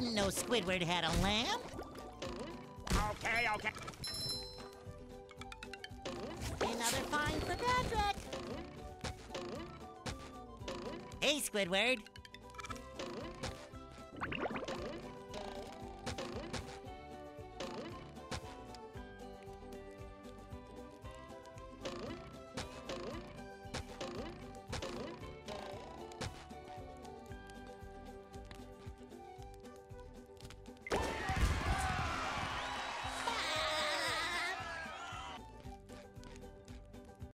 didn't know Squidward had a lamp. Okay, okay. Another find for Patrick. Hey, Squidward.